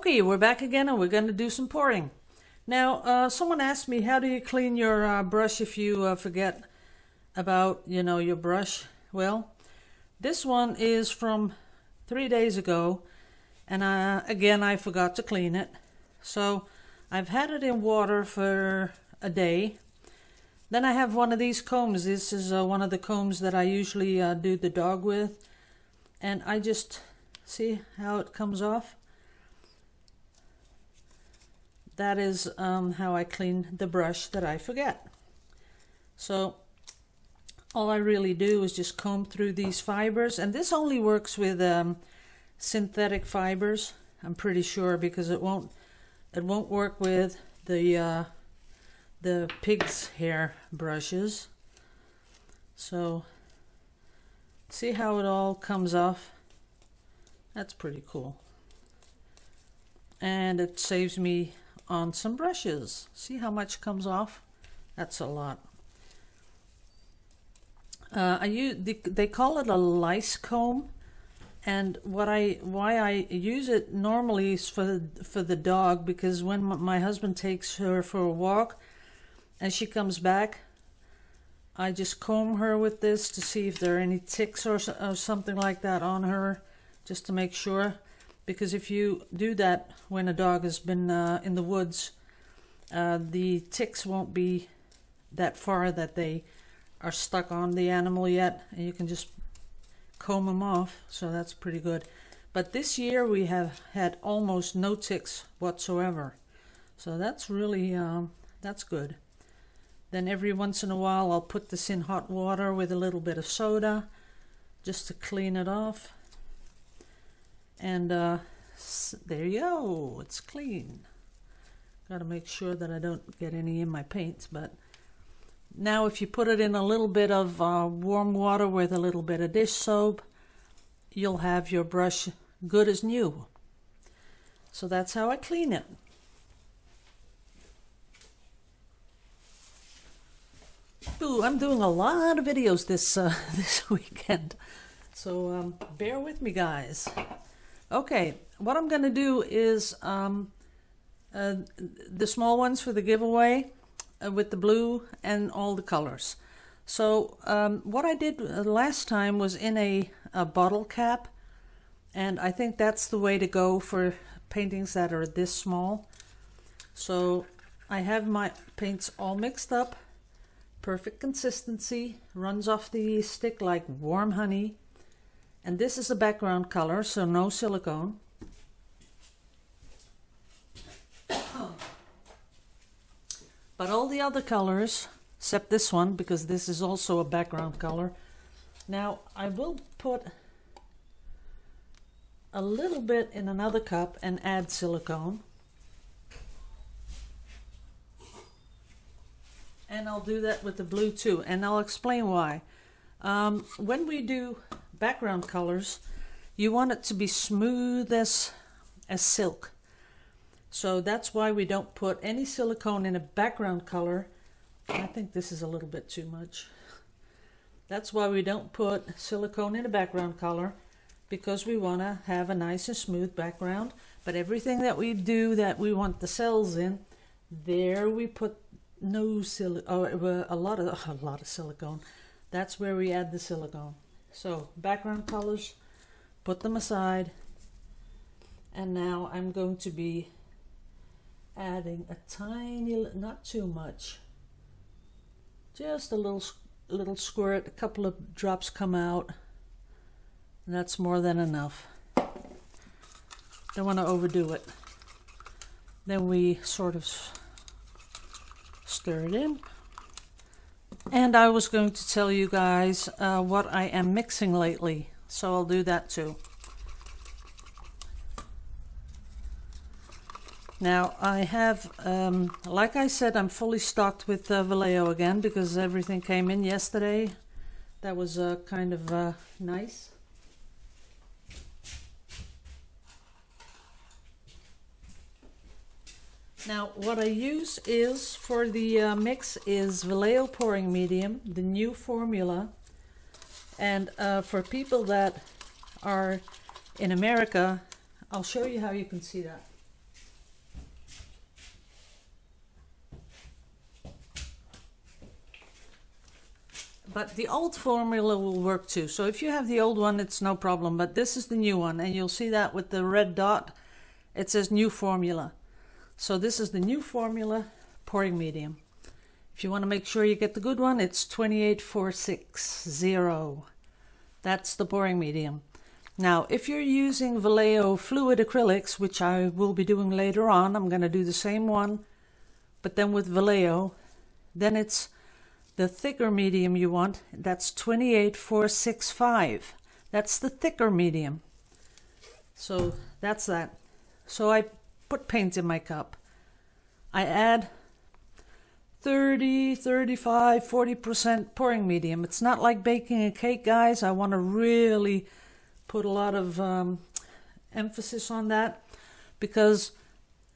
Okay, we're back again and we're going to do some pouring. Now, uh, someone asked me, how do you clean your uh, brush if you uh, forget about, you know, your brush? Well, this one is from three days ago and uh, again, I forgot to clean it. So I've had it in water for a day. Then I have one of these combs. This is uh, one of the combs that I usually uh, do the dog with. And I just see how it comes off. That is um, how I clean the brush that I forget. So all I really do is just comb through these fibers. And this only works with um, synthetic fibers. I'm pretty sure because it won't it won't work with the uh, the pig's hair brushes. So see how it all comes off. That's pretty cool. And it saves me on some brushes. See how much comes off? That's a lot. Uh, I use they, they call it a lice comb, and what I why I use it normally is for for the dog because when my husband takes her for a walk, and she comes back, I just comb her with this to see if there are any ticks or, or something like that on her, just to make sure because if you do that when a dog has been uh, in the woods, uh, the ticks won't be that far that they are stuck on the animal yet, and you can just comb them off, so that's pretty good. But this year we have had almost no ticks whatsoever, so that's really um, that's good. Then every once in a while I'll put this in hot water with a little bit of soda just to clean it off and uh, there you go, it's clean. Got to make sure that I don't get any in my paints, but now if you put it in a little bit of uh, warm water with a little bit of dish soap, you'll have your brush good as new. So that's how I clean it. Ooh, I'm doing a lot of videos this uh, this weekend, so um, bear with me, guys. Okay, what I'm going to do is um, uh, the small ones for the giveaway uh, with the blue and all the colors. So um, what I did uh, last time was in a, a bottle cap, and I think that's the way to go for paintings that are this small. So I have my paints all mixed up, perfect consistency, runs off the stick like warm honey. And this is the background color, so no silicone. But all the other colors, except this one, because this is also a background color. Now, I will put a little bit in another cup and add silicone. And I'll do that with the blue too, and I'll explain why. Um, when we do background colors, you want it to be smooth as, as silk. So that's why we don't put any silicone in a background color. I think this is a little bit too much. That's why we don't put silicone in a background color because we want to have a nice and smooth background. But everything that we do that we want the cells in, there we put no silicone, oh, a lot of a lot of silicone. That's where we add the silicone. So background colors, put them aside. And now I'm going to be adding a tiny, not too much, just a little, little squirt, a couple of drops come out. And that's more than enough. Don't want to overdo it. Then we sort of stir it in. And I was going to tell you guys uh, what I am mixing lately, so I'll do that too. Now I have, um, like I said, I'm fully stocked with uh, Vallejo again because everything came in yesterday. That was uh, kind of uh, nice. Now what I use is for the uh, mix is Vallejo pouring medium, the new formula. And uh, for people that are in America, I'll show you how you can see that. But the old formula will work too. So if you have the old one, it's no problem. But this is the new one. And you'll see that with the red dot. It says new formula. So this is the new formula pouring medium. If you want to make sure you get the good one, it's 28460. That's the pouring medium. Now, if you're using Vallejo fluid acrylics, which I will be doing later on, I'm going to do the same one, but then with Vallejo, then it's the thicker medium you want. That's 28465. That's the thicker medium. So that's that. So I put paint in my cup. I add 30, 35, 40% pouring medium. It's not like baking a cake, guys. I want to really put a lot of um, emphasis on that because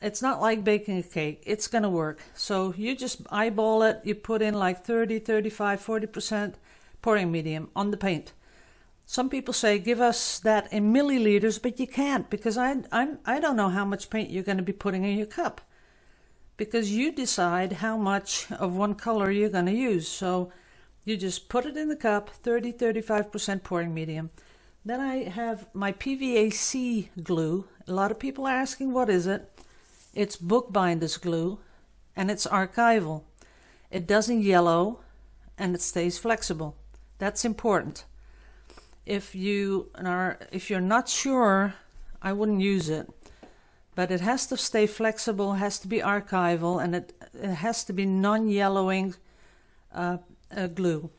it's not like baking a cake. It's going to work. So you just eyeball it. You put in like 30, 35, 40% pouring medium on the paint. Some people say give us that in milliliters, but you can't because I I'm, I don't know how much paint you're going to be putting in your cup because you decide how much of one color you're going to use. So you just put it in the cup, 30 35% pouring medium. Then I have my PVAC glue. A lot of people are asking what is it? It's bookbinders glue and it's archival. It doesn't yellow and it stays flexible. That's important. If you are if you're not sure, I wouldn't use it but it has to stay flexible, has to be archival, and it, it has to be non-yellowing uh, uh, glue.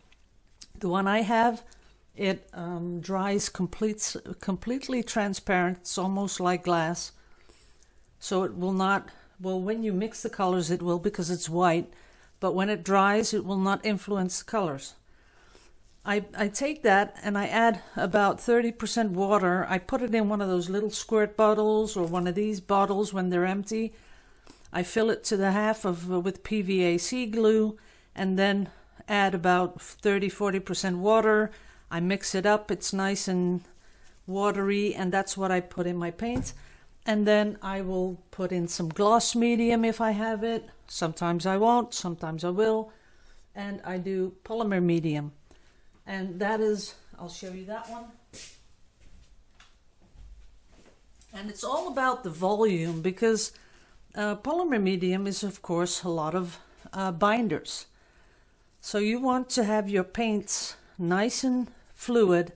The one I have, it um, dries complete, completely transparent. It's almost like glass, so it will not. Well, when you mix the colors, it will because it's white, but when it dries, it will not influence the colors. I, I take that and I add about 30% water. I put it in one of those little squirt bottles or one of these bottles when they're empty. I fill it to the half of uh, with PVAC glue and then add about 30 40% water. I mix it up. It's nice and watery and that's what I put in my paint. And then I will put in some gloss medium if I have it. Sometimes I won't, sometimes I will. And I do polymer medium and that is, I'll show you that one. And it's all about the volume because uh, polymer medium is, of course, a lot of uh, binders. So you want to have your paints nice and fluid,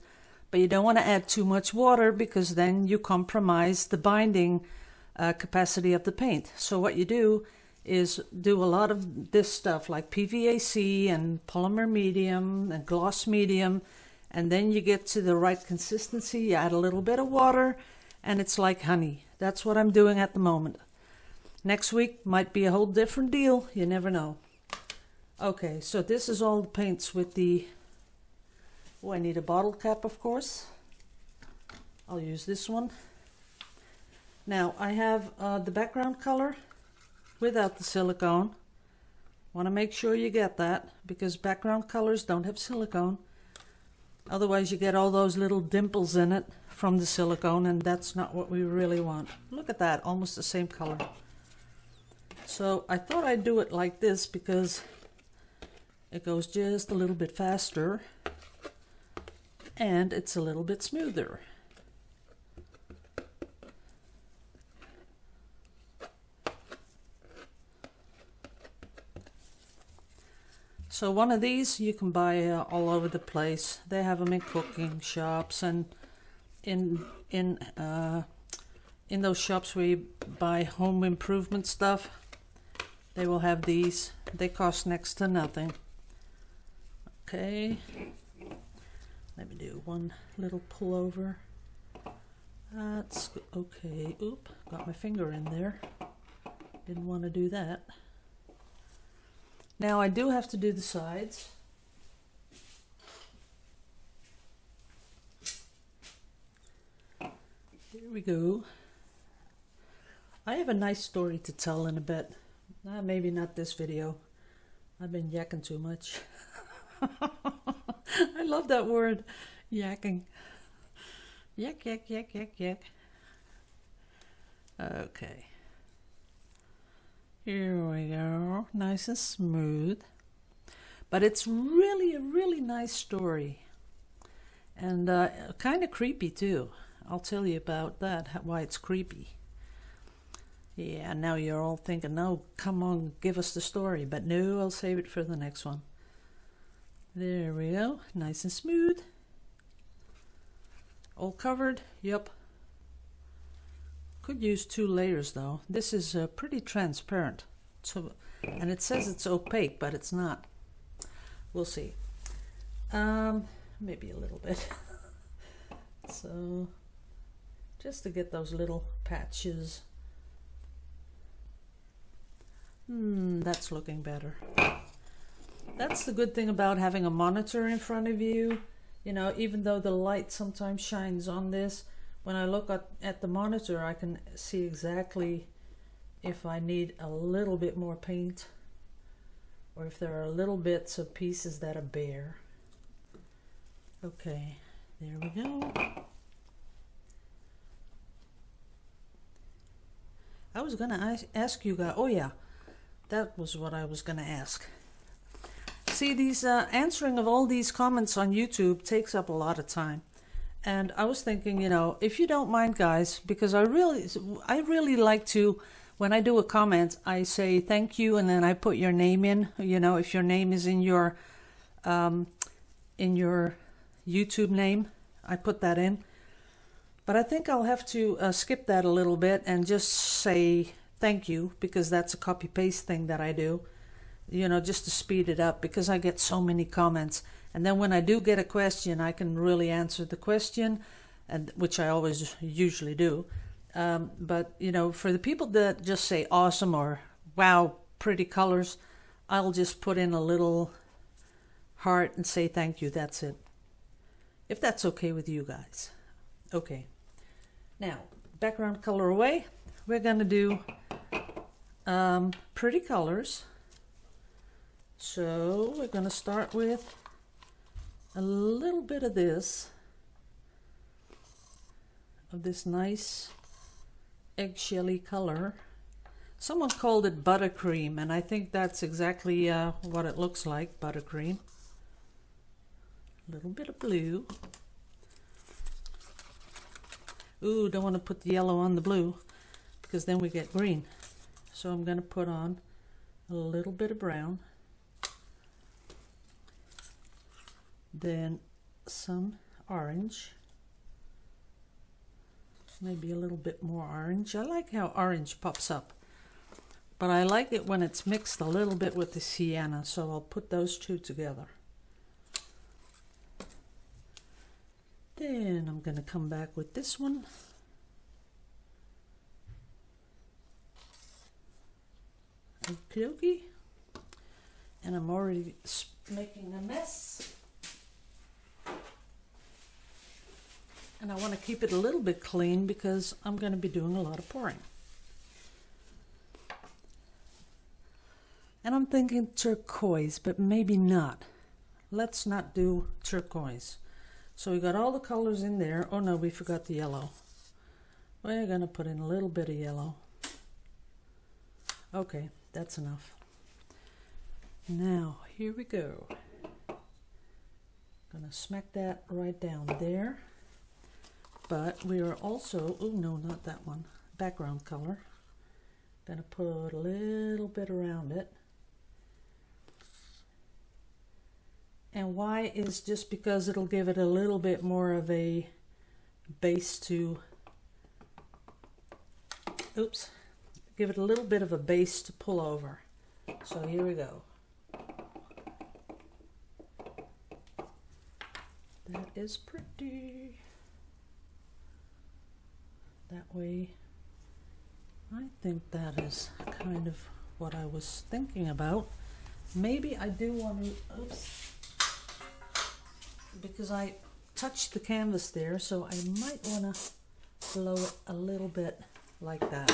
but you don't want to add too much water because then you compromise the binding uh, capacity of the paint. So what you do is do a lot of this stuff like PVAC and polymer medium and gloss medium. And then you get to the right consistency, you add a little bit of water, and it's like honey. That's what I'm doing at the moment. Next week might be a whole different deal. You never know. Okay, so this is all the paints with the... Oh, I need a bottle cap, of course. I'll use this one. Now, I have uh, the background color without the silicone. Want to make sure you get that because background colors don't have silicone. Otherwise you get all those little dimples in it from the silicone and that's not what we really want. Look at that, almost the same color. So I thought I'd do it like this because it goes just a little bit faster and it's a little bit smoother. So one of these you can buy uh, all over the place. They have them in cooking shops and in in uh, in those shops where you buy home improvement stuff. They will have these. They cost next to nothing. Okay. Let me do one little pullover. That's okay. Oop, got my finger in there. Didn't want to do that. Now I do have to do the sides. Here we go. I have a nice story to tell in a bit. Uh, maybe not this video. I've been yakking too much. I love that word, yakking. Yak, yak, yak, yak, yak. Okay. Here we go, nice and smooth. But it's really a really nice story. And uh, kind of creepy too. I'll tell you about that, why it's creepy. Yeah, now you're all thinking, no, come on, give us the story. But no, I'll save it for the next one. There we go, nice and smooth. All covered, yep. Could use two layers though. This is uh, pretty transparent. So, and it says it's opaque, but it's not. We'll see. Um, maybe a little bit. so, just to get those little patches. Hmm, that's looking better. That's the good thing about having a monitor in front of you. You know, even though the light sometimes shines on this, when I look at, at the monitor, I can see exactly if I need a little bit more paint or if there are little bits of pieces that are bare. Okay, there we go. I was going to ask you guys, oh yeah, that was what I was going to ask. See, these uh, answering of all these comments on YouTube takes up a lot of time. And I was thinking, you know, if you don't mind, guys, because I really, I really like to, when I do a comment, I say thank you, and then I put your name in. You know, if your name is in your, um, in your YouTube name, I put that in. But I think I'll have to uh, skip that a little bit and just say thank you because that's a copy paste thing that I do. You know, just to speed it up because I get so many comments. And then when I do get a question, I can really answer the question, and which I always usually do. Um, but you know, for the people that just say awesome or wow, pretty colors, I'll just put in a little heart and say thank you. That's it. If that's okay with you guys. Okay. Now, background color away. We're going to do um, pretty colors. So we're going to start with a little bit of this, of this nice eggshelly color. Someone called it buttercream, and I think that's exactly uh, what it looks like, buttercream. A little bit of blue. Ooh, don't want to put the yellow on the blue, because then we get green. So I'm going to put on a little bit of brown. Then some orange. Maybe a little bit more orange. I like how orange pops up but I like it when it's mixed a little bit with the sienna so I'll put those two together. Then I'm to come back with this one. Okie and I'm already making a mess And I want to keep it a little bit clean because I'm going to be doing a lot of pouring. And I'm thinking turquoise, but maybe not. Let's not do turquoise. So we got all the colors in there. Oh no, we forgot the yellow. We're going to put in a little bit of yellow. Okay, that's enough. Now, here we go. Gonna smack that right down there. But we are also, oh no, not that one, background color. Gonna put a little bit around it. And why is just because it'll give it a little bit more of a base to, oops, give it a little bit of a base to pull over. So here we go. That is pretty that way. I think that is kind of what I was thinking about. Maybe I do want to, oops, because I touched the canvas there, so I might want to blow it a little bit like that.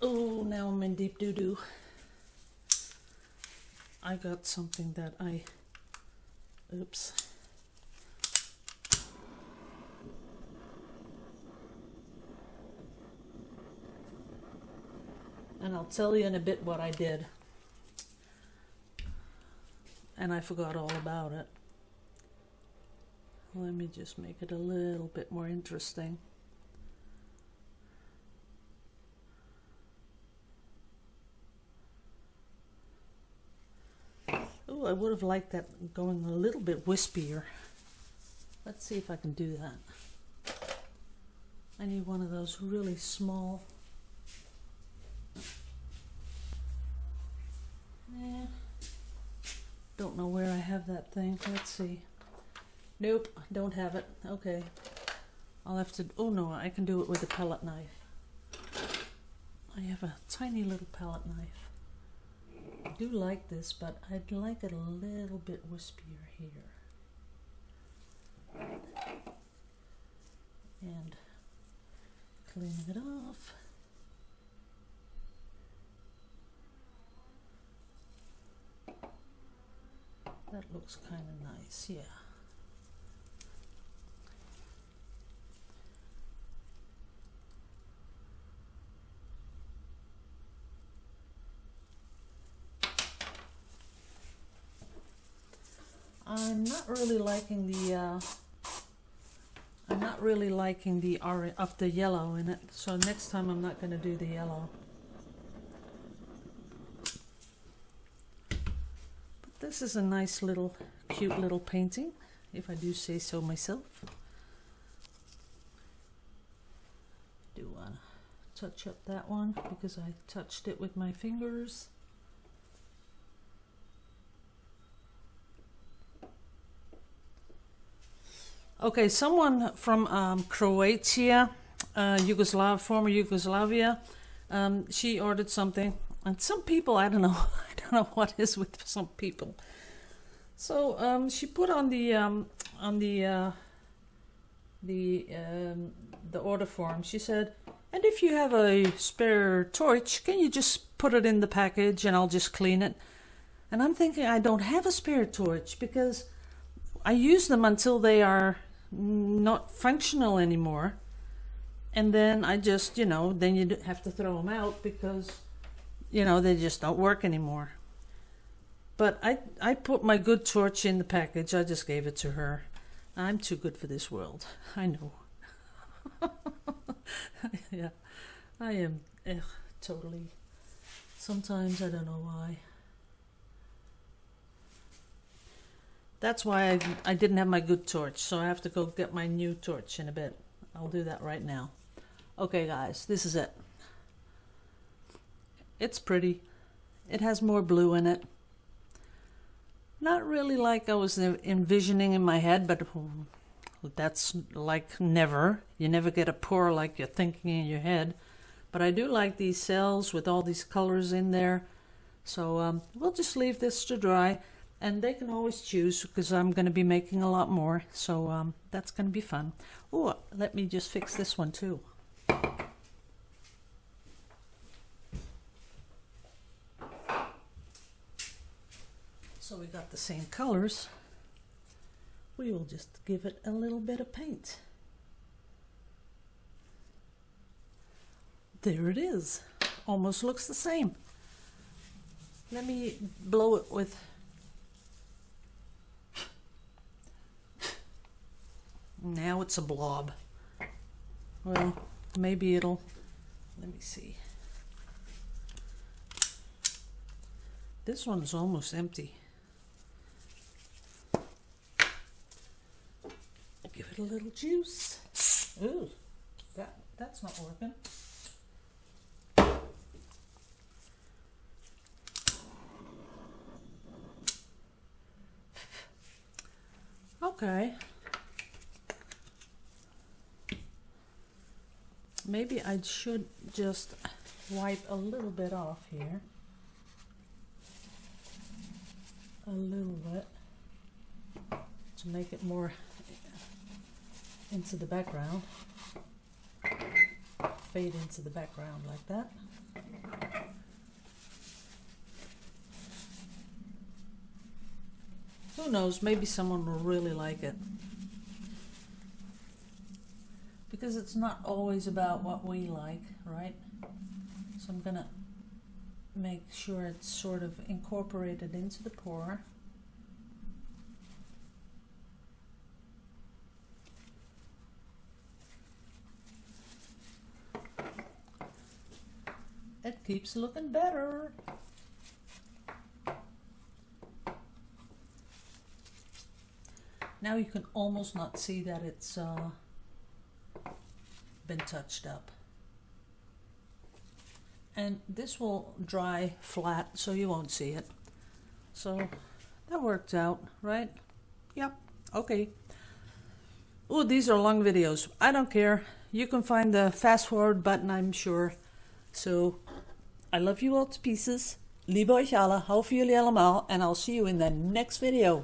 Oh, now I'm in deep doo-doo. I got something that I, oops. And I'll tell you in a bit what I did. and I forgot all about it. Let me just make it a little bit more interesting. Oh, I would have liked that going a little bit wispier. Let's see if I can do that. I need one of those really small. Don't know where I have that thing. Let's see. Nope, don't have it. Okay. I'll have to. Oh no, I can do it with a palette knife. I have a tiny little palette knife. I do like this, but I'd like it a little bit wispier here. And cleaning it off. That looks kind of nice, yeah. I'm not really liking the uh, I'm not really liking the orange of the yellow in it. So next time I'm not going to do the yellow. But this is a nice little cute little painting if I do say so myself. Do want to touch up that one because I touched it with my fingers. Okay, someone from um, Croatia, uh, Yugoslav, former Yugoslavia, um, she ordered something, and some people, I don't know, I don't know what is with some people. So um, she put on the um, on the uh, the um, the order form. She said, "And if you have a spare torch, can you just put it in the package, and I'll just clean it?" And I'm thinking, I don't have a spare torch because I use them until they are not functional anymore. And then I just, you know, then you have to throw them out because, you know, they just don't work anymore. But I, I put my good torch in the package. I just gave it to her. I'm too good for this world. I know. yeah, I am ugh, totally. Sometimes I don't know why. That's why I, I didn't have my good torch, so I have to go get my new torch in a bit. I'll do that right now. Okay, guys, this is it. It's pretty. It has more blue in it. Not really like I was envisioning in my head, but that's like never. You never get a pour like you're thinking in your head. But I do like these cells with all these colors in there. So um, we'll just leave this to dry and they can always choose because I'm going to be making a lot more so um, that's going to be fun oh let me just fix this one too so we got the same colors we will just give it a little bit of paint there it is almost looks the same let me blow it with Now it's a blob. Well, maybe it'll, let me see. This one's almost empty. It a little juice. Ooh, that, that's not working. Okay. maybe I should just wipe a little bit off here. A little bit to make it more into the background. Fade into the background like that. Who knows, maybe someone will really like it. because it's not always about what we like, right? So I'm to make sure it's sort of incorporated into the pour. Keeps looking better. Now you can almost not see that it's uh, been touched up. And this will dry flat so you won't see it. So that worked out, right? Yep, okay. Oh, these are long videos. I don't care. You can find the fast forward button, I'm sure. So, I love you all to pieces. Liebe euch alle. Hou voor jullie allemaal. And I'll see you in the next video.